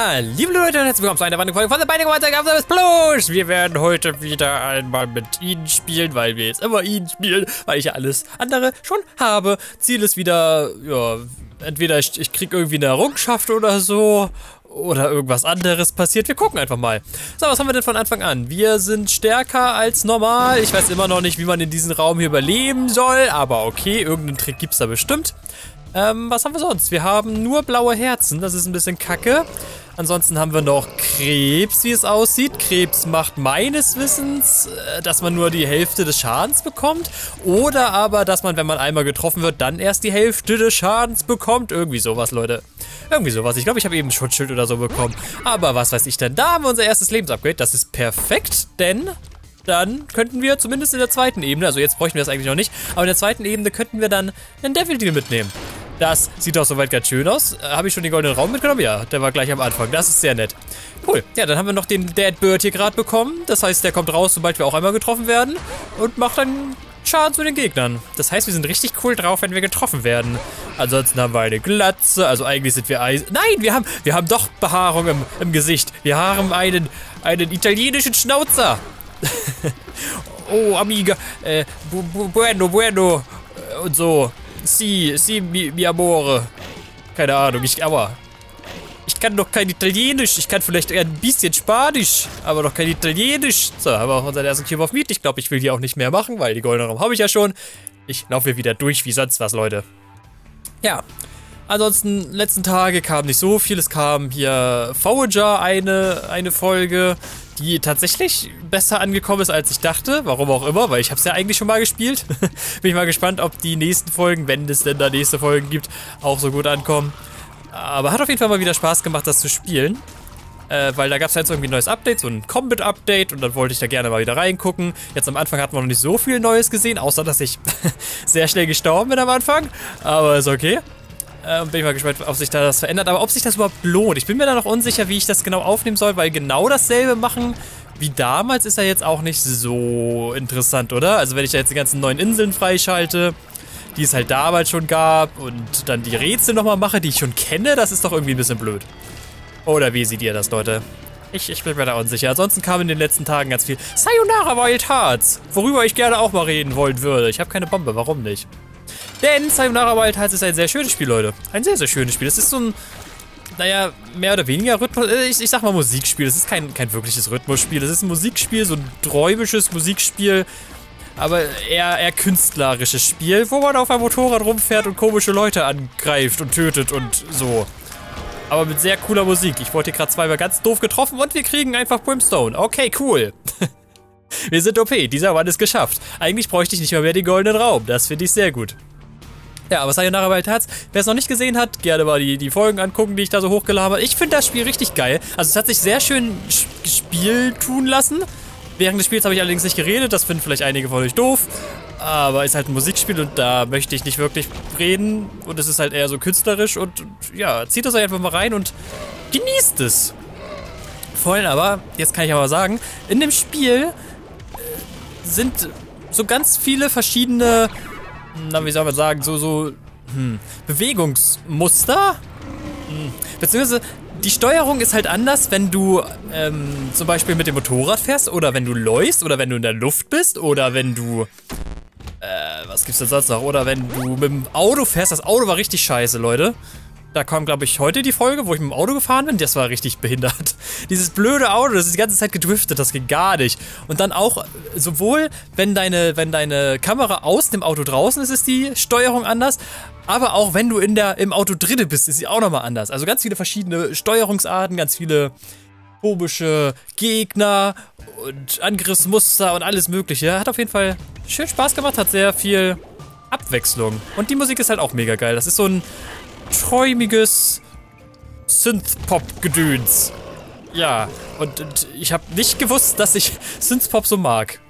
Liebe Leute und herzlich willkommen zu einer weiteren Folge von der Beine Gemeinschaft Plus. Wir werden heute wieder einmal mit Ihnen spielen, weil wir jetzt immer Ihnen spielen, weil ich ja alles andere schon habe. Ziel ist wieder, ja, entweder ich, ich kriege irgendwie eine Errungenschaft oder so oder irgendwas anderes passiert. Wir gucken einfach mal. So, was haben wir denn von Anfang an? Wir sind stärker als normal. Ich weiß immer noch nicht, wie man in diesem Raum hier überleben soll, aber okay, irgendeinen Trick gibt es da bestimmt. Ähm, was haben wir sonst? Wir haben nur blaue Herzen, das ist ein bisschen kacke. Ansonsten haben wir noch Krebs, wie es aussieht. Krebs macht meines Wissens, äh, dass man nur die Hälfte des Schadens bekommt. Oder aber, dass man, wenn man einmal getroffen wird, dann erst die Hälfte des Schadens bekommt. Irgendwie sowas, Leute. Irgendwie sowas. Ich glaube, ich habe eben ein Schutzschild oder so bekommen. Aber was weiß ich denn? Da haben wir unser erstes Lebensupgrade. Das ist perfekt, denn dann könnten wir zumindest in der zweiten Ebene, also jetzt bräuchten wir das eigentlich noch nicht, aber in der zweiten Ebene könnten wir dann einen Devil Deal mitnehmen. Das sieht doch soweit ganz schön aus. Äh, Habe ich schon den goldenen Raum mitgenommen? Ja, der war gleich am Anfang. Das ist sehr nett. Cool. Ja, dann haben wir noch den Dead Bird hier gerade bekommen. Das heißt, der kommt raus, sobald wir auch einmal getroffen werden und macht dann Schaden zu den Gegnern. Das heißt, wir sind richtig cool drauf, wenn wir getroffen werden. Ansonsten haben wir eine Glatze, also eigentlich sind wir Eis... Nein, wir haben, wir haben doch Behaarung im, im Gesicht. Wir haben einen, einen italienischen Schnauzer. oh, Amiga. Äh, bu, bu, bueno, bueno. Äh, und so. Si, si, mi, mi amore. Keine Ahnung, ich, aber... Ich kann doch kein Italienisch. Ich kann vielleicht ein bisschen Spanisch, aber noch kein Italienisch. So, haben wir auch unseren ersten Cube of Meat. Ich glaube, ich will die auch nicht mehr machen, weil die goldene Raum habe ich ja schon. Ich laufe hier wieder durch wie sonst was, Leute. Ja, Ansonsten, letzten Tage kam nicht so viel. Es kam hier Forager eine, eine Folge, die tatsächlich besser angekommen ist, als ich dachte. Warum auch immer, weil ich habe es ja eigentlich schon mal gespielt. Bin ich mal gespannt, ob die nächsten Folgen, wenn es denn da nächste Folgen gibt, auch so gut ankommen. Aber hat auf jeden Fall mal wieder Spaß gemacht, das zu spielen. Äh, weil da gab es jetzt irgendwie ein neues Update, so ein Combat-Update und dann wollte ich da gerne mal wieder reingucken. Jetzt am Anfang hat man noch nicht so viel Neues gesehen, außer dass ich sehr schnell gestorben bin am Anfang. Aber ist okay. Äh, bin ich mal gespannt, ob sich da das verändert. Aber ob sich das überhaupt lohnt. Ich bin mir da noch unsicher, wie ich das genau aufnehmen soll, weil genau dasselbe machen wie damals ist ja jetzt auch nicht so interessant, oder? Also wenn ich da jetzt die ganzen neuen Inseln freischalte, die es halt damals schon gab und dann die Rätsel nochmal mache, die ich schon kenne, das ist doch irgendwie ein bisschen blöd. Oder wie seht ihr das, Leute? Ich, ich bin mir da unsicher. Ansonsten kam in den letzten Tagen ganz viel Sayonara Wild Hearts, worüber ich gerne auch mal reden wollen würde. Ich habe keine Bombe, warum nicht? Denn Sayonara Wild Hearts ist ein sehr schönes Spiel, Leute. Ein sehr, sehr schönes Spiel. Es ist so ein, naja, mehr oder weniger Rhythmus. Äh, ich, ich sag mal Musikspiel. Es ist kein, kein wirkliches Rhythmusspiel. Es ist ein Musikspiel, so ein träumisches Musikspiel. Aber eher, eher künstlerisches Spiel, wo man auf einem Motorrad rumfährt und komische Leute angreift und tötet und so. Aber mit sehr cooler Musik. Ich wurde hier gerade zweimal ganz doof getroffen und wir kriegen einfach Brimstone. Okay, cool. wir sind OP. Dieser Mann ist geschafft. Eigentlich bräuchte ich nicht mehr, mehr den goldenen Raum. Das finde ich sehr gut. Ja, aber Sayonara Wild Hearts, wer es noch nicht gesehen hat, gerne mal die, die Folgen angucken, die ich da so hochgeladen habe. Ich finde das Spiel richtig geil. Also es hat sich sehr schön Spiel tun lassen. Während des Spiels habe ich allerdings nicht geredet, das finden vielleicht einige von euch doof. Aber ist halt ein Musikspiel und da möchte ich nicht wirklich reden. Und es ist halt eher so künstlerisch und ja, zieht das einfach mal rein und genießt es. Voll, aber, jetzt kann ich aber sagen, in dem Spiel äh, sind so ganz viele verschiedene na, wie soll man sagen, so, so, hm, Bewegungsmuster? Hm. Beziehungsweise, die Steuerung ist halt anders, wenn du ähm, zum Beispiel mit dem Motorrad fährst oder wenn du läufst oder wenn du in der Luft bist oder wenn du, äh, was gibt's denn sonst noch? Oder wenn du mit dem Auto fährst. Das Auto war richtig scheiße, Leute. Da kam, glaube ich, heute die Folge, wo ich mit dem Auto gefahren bin. Das war richtig behindert. Dieses blöde Auto, das ist die ganze Zeit gedriftet, das geht gar nicht. Und dann auch, sowohl wenn deine, wenn deine Kamera aus dem Auto draußen ist, ist die Steuerung anders. Aber auch wenn du in der, im Auto drinne bist, ist sie auch nochmal anders. Also ganz viele verschiedene Steuerungsarten, ganz viele komische Gegner und Angriffsmuster und alles mögliche. Hat auf jeden Fall schön Spaß gemacht, hat sehr viel Abwechslung. Und die Musik ist halt auch mega geil. Das ist so ein träumiges Synthpop-Gedöns. Ja, und, und ich habe nicht gewusst, dass ich Synthpop so mag.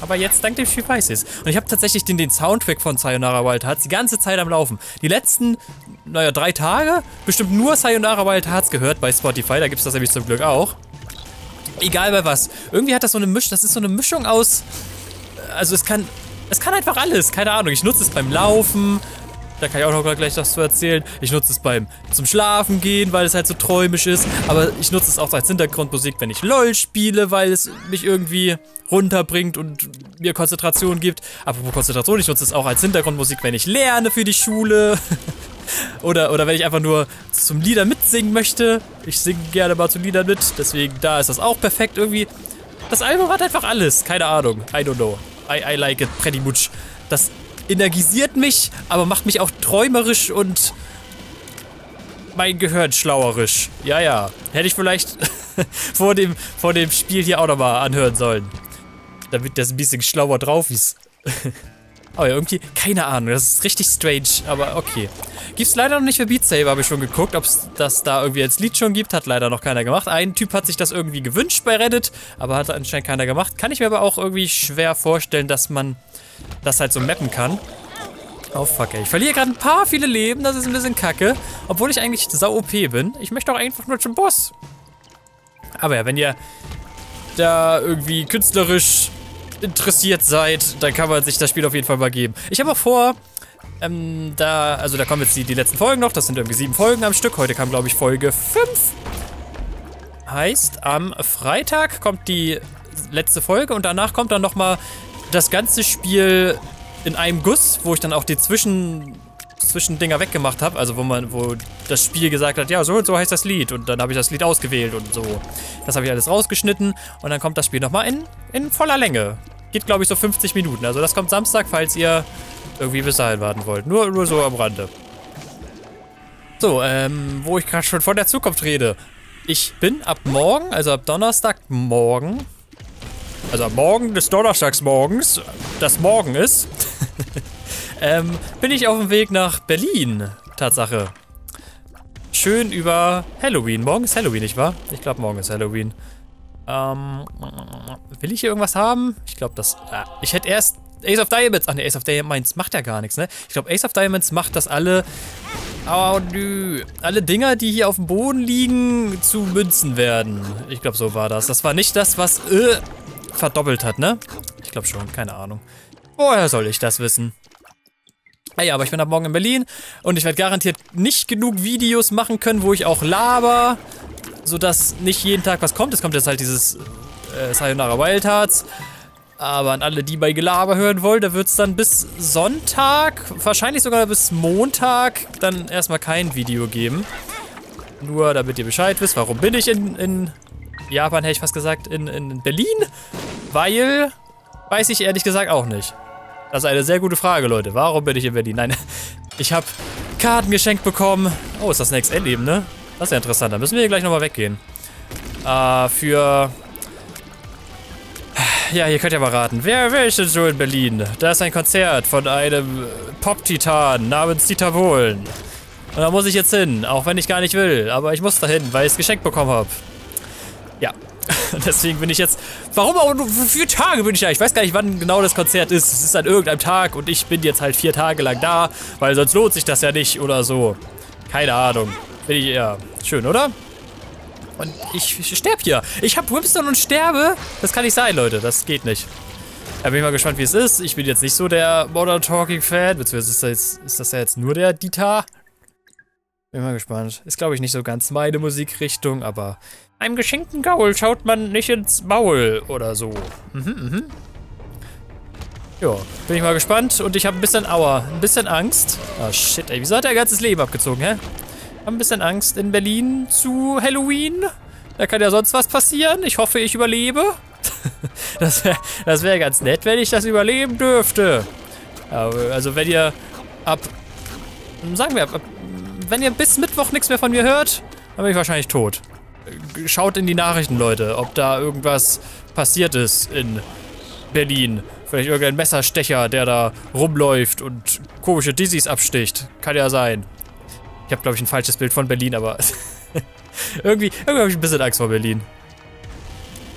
Aber jetzt dank dem Spiel weiß ich es. Und ich habe tatsächlich den, den Soundtrack von Sayonara Wild Hearts die ganze Zeit am Laufen. Die letzten, naja, drei Tage bestimmt nur Sayonara Wild Hearts gehört bei Spotify. Da gibt es das nämlich zum Glück auch. Egal bei was. Irgendwie hat das so eine Mischung, das ist so eine Mischung aus, also es kann, es kann einfach alles. Keine Ahnung, ich nutze es beim Laufen, Da kann ich auch noch gleich was zu erzählen. Ich nutze es beim zum Schlafen gehen, weil es halt so träumisch ist. Aber ich nutze es auch als Hintergrundmusik, wenn ich LOL spiele, weil es mich irgendwie runterbringt und mir Konzentration gibt. Apropos Konzentration, ich nutze es auch als Hintergrundmusik, wenn ich lerne für die Schule. oder, oder wenn ich einfach nur zum Lieder mitsingen möchte. Ich singe gerne mal zu Liedern mit, deswegen da ist das auch perfekt irgendwie. Das Album hat einfach alles, keine Ahnung. I don't know. I, I like it pretty much. Das energisiert mich, aber macht mich auch träumerisch und mein Gehirn schlauerisch. Ja, ja. Hätte ich vielleicht vor, dem, vor dem Spiel hier auch nochmal anhören sollen. Damit das ein bisschen schlauer drauf ist. aber ja, irgendwie, keine Ahnung, das ist richtig strange, aber okay. Gibt's leider noch nicht für Beat Saber, habe ich schon geguckt, ob es das da irgendwie als Lied schon gibt, hat leider noch keiner gemacht. Ein Typ hat sich das irgendwie gewünscht bei Reddit, aber hat anscheinend keiner gemacht. Kann ich mir aber auch irgendwie schwer vorstellen, dass man das halt so mappen kann. Oh fuck, ey. Ich verliere gerade ein paar viele Leben, das ist ein bisschen kacke. Obwohl ich eigentlich sau OP bin. Ich möchte auch einfach nur zum Boss. Aber ja, wenn ihr da irgendwie künstlerisch interessiert seid, dann kann man sich das Spiel auf jeden Fall mal geben. Ich habe auch vor, ähm, da, also da kommen jetzt die, die letzten Folgen noch, das sind irgendwie sieben Folgen am Stück. Heute kam, glaube ich, Folge 5. Heißt, am Freitag kommt die letzte Folge und danach kommt dann nochmal das ganze Spiel in einem Guss, wo ich dann auch die Zwischen Zwischendinger weggemacht habe, also wo man, wo das Spiel gesagt hat, ja, so und so heißt das Lied und dann habe ich das Lied ausgewählt und so. Das habe ich alles rausgeschnitten und dann kommt das Spiel nochmal in, in voller Länge. Geht, glaube ich, so 50 Minuten. Also das kommt Samstag, falls ihr irgendwie bis dahin warten wollt. Nur, nur so am Rande. So, ähm, wo ich gerade schon von der Zukunft rede. Ich bin ab morgen, also ab Donnerstagmorgen, also am Morgen des Donnerstagsmorgens, das morgen ist, ähm, bin ich auf dem Weg nach Berlin. Tatsache. Schön über Halloween. Morgen ist Halloween, nicht wahr? Ich glaube, morgen ist Halloween. Ähm, will ich hier irgendwas haben? Ich glaube, das... Äh, ich hätte erst Ace of Diamonds. Ach ne, Ace of Diamonds macht ja gar nichts, ne? Ich glaube, Ace of Diamonds macht, dass alle... Oh, nö. Alle Dinger, die hier auf dem Boden liegen, zu Münzen werden. Ich glaube, so war das. Das war nicht das, was... Äh, verdoppelt hat, ne? Ich glaube schon, keine Ahnung. Woher soll ich das wissen? Naja, aber ich bin ab morgen in Berlin und ich werde garantiert nicht genug Videos machen können, wo ich auch laber, sodass nicht jeden Tag was kommt. Es kommt jetzt halt dieses äh, Sayonara Wild Hearts. Aber an alle, die bei Gelaber hören wollen, da wird es dann bis Sonntag, wahrscheinlich sogar bis Montag, dann erstmal kein Video geben. Nur damit ihr Bescheid wisst, warum bin ich in, in Japan, hätte ich fast gesagt, in, in Berlin? Weil, weiß ich ehrlich gesagt auch nicht. Das ist eine sehr gute Frage, Leute. Warum bin ich in Berlin? Nein, ich habe Karten geschenkt bekommen. Oh, ist das Next Endleben, ne? Das ist ja interessant. Da müssen wir hier gleich nochmal weggehen. Äh, für... Ja, hier könnt ihr mal raten. Wer, wer ist denn so in Berlin? Da ist ein Konzert von einem Pop-Titan namens Dieter Bohlen. Und da muss ich jetzt hin, auch wenn ich gar nicht will. Aber ich muss da hin, weil ich es geschenkt bekommen habe. Deswegen bin ich jetzt. Warum auch nur vier Tage bin ich da? Ich weiß gar nicht, wann genau das Konzert ist. Es ist an irgendeinem Tag und ich bin jetzt halt vier Tage lang da, weil sonst lohnt sich das ja nicht oder so. Keine Ahnung. Bin ich ja schön, oder? Und ich, ich sterbe hier. Ich habe Brimstone und sterbe. Das kann nicht sein, Leute. Das geht nicht. Da bin ich mal gespannt, wie es ist. Ich bin jetzt nicht so der Modern Talking Fan. Beziehungsweise ist das, jetzt, ist das ja jetzt nur der Dieter. Bin mal gespannt. Ist, glaube ich, nicht so ganz meine Musikrichtung, aber einem geschenkten Gaul schaut man nicht ins Maul oder so. Mhm, mhm. Ja, bin ich mal gespannt und ich habe ein bisschen, aua, ein bisschen Angst. Oh shit, ey, wieso hat er ganzes Leben abgezogen, hä? Hab ein bisschen Angst in Berlin zu Halloween. Da kann ja sonst was passieren. Ich hoffe, ich überlebe. das wäre das wär ganz nett, wenn ich das überleben dürfte. Also wenn ihr ab, sagen wir, ab, wenn ihr bis Mittwoch nichts mehr von mir hört, dann bin ich wahrscheinlich tot schaut in die Nachrichten, Leute, ob da irgendwas passiert ist in Berlin. Vielleicht irgendein Messerstecher, der da rumläuft und komische Dizzys absticht. Kann ja sein. Ich habe, glaube ich, ein falsches Bild von Berlin, aber irgendwie, irgendwie habe ich ein bisschen Angst vor Berlin.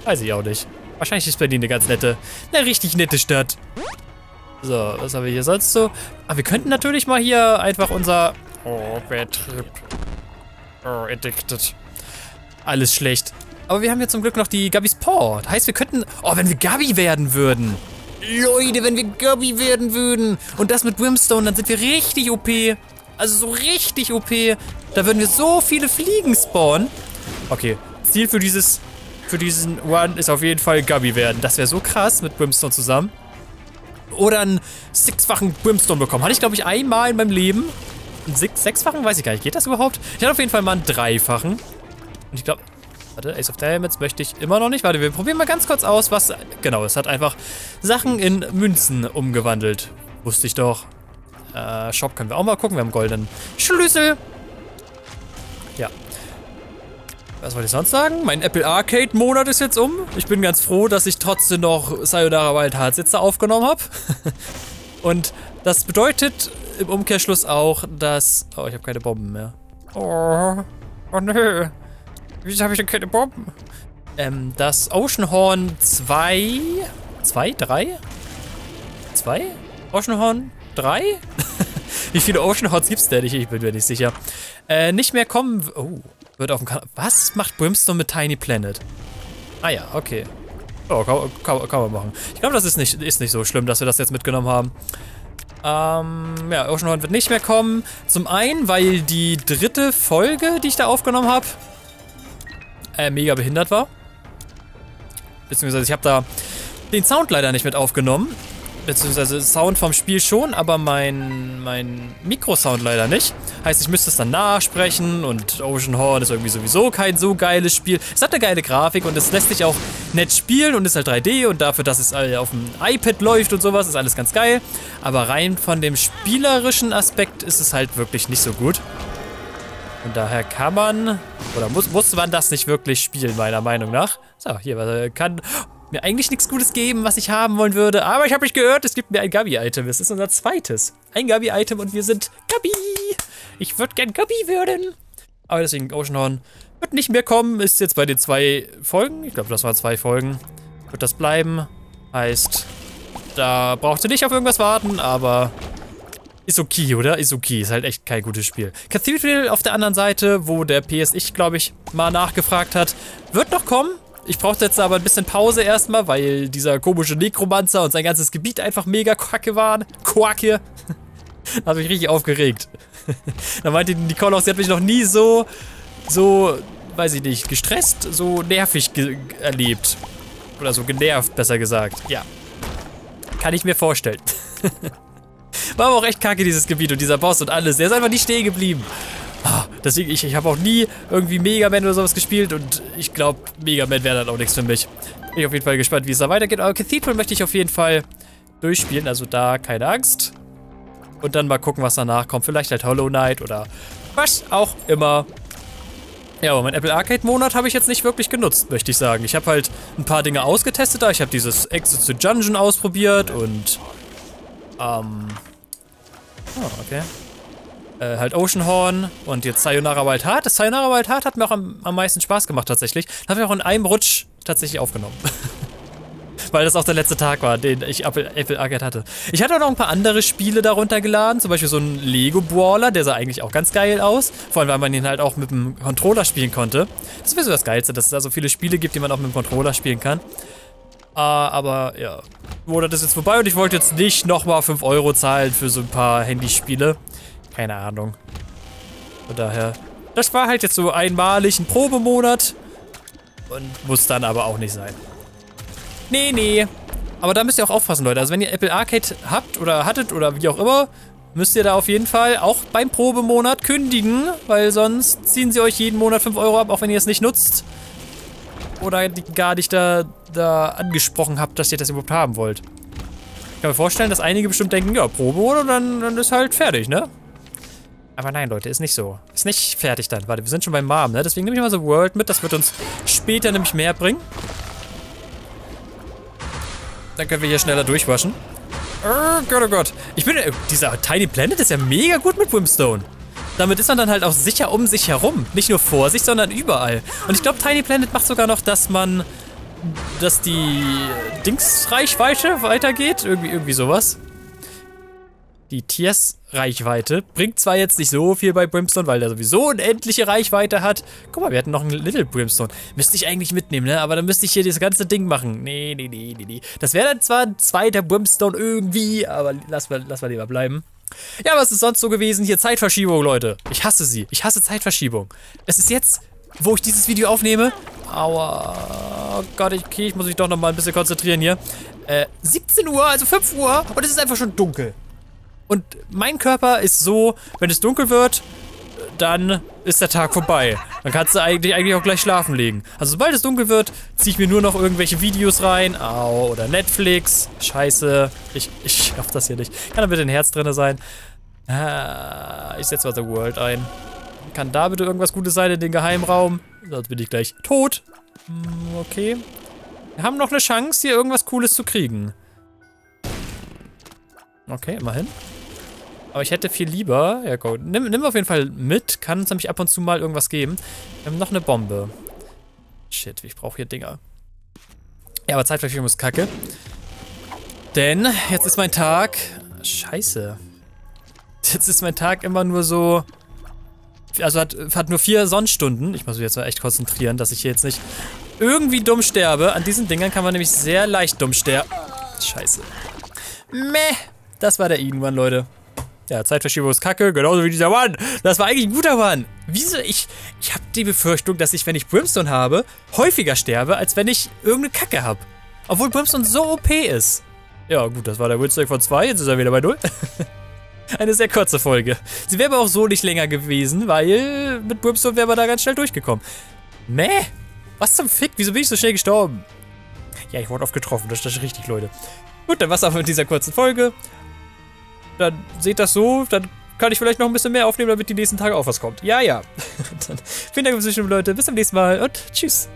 Weiß ich auch nicht. Wahrscheinlich ist Berlin eine ganz nette, eine richtig nette Stadt. So, was haben wir hier sonst so? Ah, wir könnten natürlich mal hier einfach unser... Oh, Bad Trip. Oh, addicted alles schlecht. Aber wir haben ja zum Glück noch die Gabis Paw. Das heißt, wir könnten... Oh, wenn wir Gabi werden würden. Leute, wenn wir Gubby werden würden und das mit Brimstone, dann sind wir richtig OP. Also so richtig OP. Da würden wir so viele Fliegen spawnen. Okay, Ziel für dieses für diesen One ist auf jeden Fall Gubby werden. Das wäre so krass mit Brimstone zusammen. Oder einen sechsfachen Brimstone bekommen. Hatte ich, glaube ich, einmal in meinem Leben. Einen sechs, sechsfachen? Weiß ich gar nicht. Geht das überhaupt? Ich hatte auf jeden Fall mal einen dreifachen. Und ich glaube... Warte, Ace of Diamonds möchte ich immer noch nicht. Warte, wir probieren mal ganz kurz aus, was... Genau, es hat einfach Sachen in Münzen umgewandelt. Wusste ich doch. Äh, Shop können wir auch mal gucken. Wir haben goldenen Schlüssel. Ja, was wollte ich sonst sagen? Mein Apple Arcade Monat ist jetzt um. Ich bin ganz froh, dass ich trotzdem noch Sayonara Wild Hearts jetzt da aufgenommen habe. Und das bedeutet im Umkehrschluss auch, dass... Oh, ich habe keine Bomben mehr. Oh, oh nö. Wieso habe ich denn keine Bomben? Ähm, dass Oceanhorn 2... 2? 3? 2? Oceanhorn 3? Wie viele Oceanhorns gibt es denn? Ich, ich bin mir nicht sicher. Äh, nicht mehr kommen... Oh, wird auf dem Kanal. Was macht Brimstone mit Tiny Planet? Ah ja, okay. Oh, kann, kann, kann man machen. Ich glaube, das ist nicht, ist nicht so schlimm, dass wir das jetzt mitgenommen haben. Ähm, ja, Ocean Horn wird nicht mehr kommen. Zum einen, weil die dritte Folge, die ich da aufgenommen habe, äh, mega behindert war. Beziehungsweise ich habe da den Sound leider nicht mit aufgenommen beziehungsweise Sound vom Spiel schon, aber mein, mein Mikrosound leider nicht. Heißt, ich müsste es dann nachsprechen und Ocean Horn ist irgendwie sowieso kein so geiles Spiel. Es hat eine geile Grafik und es lässt sich auch nett spielen und ist halt 3D und dafür, dass es auf dem iPad läuft und sowas, ist alles ganz geil. Aber rein von dem spielerischen Aspekt ist es halt wirklich nicht so gut. Und daher kann man, oder muss, muss man das nicht wirklich spielen, meiner Meinung nach. So, hier, kann, mir eigentlich nichts Gutes geben, was ich haben wollen würde. Aber ich habe mich gehört, es gibt mir ein Gabi-Item. Es ist unser zweites. Ein Gabi-Item und wir sind Gabi. Ich würde gern Gabi werden. Aber deswegen Oceanhorn wird nicht mehr kommen. Ist jetzt bei den zwei Folgen. Ich glaube, das waren zwei Folgen. Wird das bleiben. Heißt, da braucht ihr nicht auf irgendwas warten, aber ist okay, oder? Ist okay. Ist halt echt kein gutes Spiel. Cathedral auf der anderen Seite, wo der PSX, glaube ich, mal nachgefragt hat, wird noch kommen. Ich brauchte jetzt aber ein bisschen Pause erstmal, weil dieser komische Nekromanzer und sein ganzes Gebiet einfach mega kacke waren. Quacke. da habe ich richtig aufgeregt. da meinte Nicole auch, sie hat mich noch nie so, so, weiß ich nicht, gestresst, so nervig ge erlebt. Oder so genervt, besser gesagt. Ja. Kann ich mir vorstellen. War aber auch echt kacke, dieses Gebiet und dieser Boss und alles. Der ist einfach nicht stehen geblieben. Ah, deswegen, ich, ich habe auch nie irgendwie Mega Man oder sowas gespielt und ich glaube, Mega Man wäre dann auch nichts für mich. Bin ich auf jeden Fall gespannt, wie es da weitergeht. Aber Cathedral möchte ich auf jeden Fall durchspielen, also da keine Angst. Und dann mal gucken, was danach kommt. Vielleicht halt Hollow Knight oder was auch immer. Ja, aber mein Apple Arcade Monat habe ich jetzt nicht wirklich genutzt, möchte ich sagen. Ich habe halt ein paar Dinge ausgetestet da. Ich habe dieses Exit to Dungeon ausprobiert und ähm... Oh, okay äh, halt Oceanhorn und jetzt Sayonara Wild Heart. Das Sayonara Wild Heart hat mir auch am, am meisten Spaß gemacht tatsächlich. Das habe ich auch in einem Rutsch tatsächlich aufgenommen. Weil das auch der letzte Tag war, den ich Apple, Apple Arcade hatte. Ich hatte auch noch ein paar andere Spiele darunter geladen, zum Beispiel so ein Lego Brawler, der sah eigentlich auch ganz geil aus. Vor allem, weil man ihn halt auch mit dem Controller spielen konnte. Das ist sowieso das Geilste, dass es da so viele Spiele gibt, die man auch mit dem Controller spielen kann. Uh, aber ja, Monat ist jetzt vorbei und ich wollte jetzt nicht nochmal 5 Euro zahlen für so ein paar Handyspiele. Keine Ahnung. Von daher, das war halt jetzt so einmalig ein Probemonat. Und muss dann aber auch nicht sein. Nee, nee. Aber da müsst ihr auch aufpassen, Leute. Also wenn ihr Apple Arcade habt oder hattet oder wie auch immer, müsst ihr da auf jeden Fall auch beim Probemonat kündigen, weil sonst ziehen sie euch jeden Monat 5 Euro ab, auch wenn ihr es nicht nutzt. Oder gar nicht da, da angesprochen habt, dass ihr das überhaupt haben wollt. Ich kann mir vorstellen, dass einige bestimmt denken, ja, Probemonat, dann, dann ist halt fertig, ne? Aber nein, Leute, ist nicht so. Ist nicht fertig dann. Warte, wir sind schon beim Mom, ne? Deswegen nehme ich mal so World mit. Das wird uns später nämlich mehr bringen. Dann können wir hier schneller durchwaschen. Oh Gott, oh Gott. Ich bin... Äh, dieser Tiny Planet ist ja mega gut mit Brimstone. Damit ist man dann halt auch sicher um sich herum. Nicht nur vor sich, sondern überall. Und ich glaube, Tiny Planet macht sogar noch, dass man... Dass die Dingsreichweite weitergeht. Irgendwie, irgendwie sowas. die Tiers-Reichweite. Bringt zwar jetzt nicht so viel bei Brimstone, weil der sowieso unendliche Reichweite hat. Guck mal, wir hatten noch einen Little Brimstone. Müsste ich eigentlich mitnehmen, ne? Aber dann müsste ich hier das ganze Ding machen. Nee, nee, nee, nee, nee. Das wäre dann zwar ein zweiter Brimstone irgendwie, aber lass mal, lass mal lieber bleiben. Ja, was ist sonst so gewesen? Hier Zeitverschiebung, Leute. Ich hasse sie. Ich hasse Zeitverschiebung. Es ist jetzt, wo ich dieses Video aufnehme. Aua. Oh Gott, okay, ich muss mich doch noch mal ein bisschen konzentrieren hier. Äh, 17 Uhr, also 5 Uhr und es ist einfach schon dunkel. Und mein Körper ist so, wenn es dunkel wird, dann ist der Tag vorbei. Dann kannst du eigentlich, eigentlich auch gleich schlafen legen. Also sobald es dunkel wird, ziehe ich mir nur noch irgendwelche Videos rein. Au, oder Netflix. Scheiße. Ich, ich schaff das hier nicht. Kann da bitte ein Herz drin sein? Ah, ich setze mal The World ein. Kann da bitte irgendwas Gutes sein in den Geheimraum? Sonst bin ich gleich tot. Hm, okay. Wir haben noch eine Chance, hier irgendwas Cooles zu kriegen. Okay, immerhin. Aber ich hätte viel lieber... Ja, gut. Nimm, nimm auf jeden Fall mit. Kann uns nämlich ab und zu mal irgendwas geben. Wir haben noch eine Bombe. Shit, ich brauche hier Dinger. Ja, aber Zeitverschiebung ist kacke. Denn jetzt ist mein Tag... Scheiße. Jetzt ist mein Tag immer nur so... Also hat, hat nur vier Sonnenstunden. Ich muss mich jetzt mal echt konzentrieren, dass ich hier jetzt nicht irgendwie dumm sterbe. An diesen Dingern kann man nämlich sehr leicht dumm sterben. Scheiße. Meh. Das war der One, Leute. Ja, Zeitverschiebung ist kacke, genauso wie dieser One. Das war eigentlich ein guter One. Wieso? Ich, ich habe die Befürchtung, dass ich, wenn ich Brimstone habe, häufiger sterbe, als wenn ich irgendeine Kacke habe. Obwohl Brimstone so OP ist. Ja, gut, das war der Windstreak von 2. Jetzt ist er wieder bei 0. Eine sehr kurze Folge. Sie wäre aber auch so nicht länger gewesen, weil mit Brimstone wäre man da ganz schnell durchgekommen. Meh? Was zum Fick? Wieso bin ich so schnell gestorben? Ja, ich wurde oft getroffen. Das ist richtig, Leute. Gut, dann war's auch mit dieser kurzen Folge dann seht das so, dann kann ich vielleicht noch ein bisschen mehr aufnehmen, damit die nächsten Tage auch was kommt. Ja, ja. vielen Dank fürs Zuschauen, Leute. Bis zum nächsten Mal und tschüss.